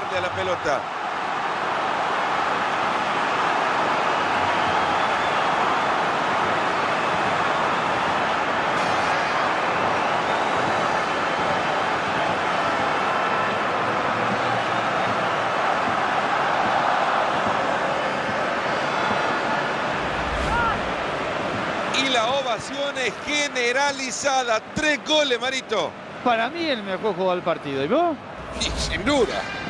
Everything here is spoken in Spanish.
pegarle a la pelota. Y la ovación es generalizada. Tres goles, Marito. Para mí el mejor jugador del partido. ¿Y vos? Y sin duda.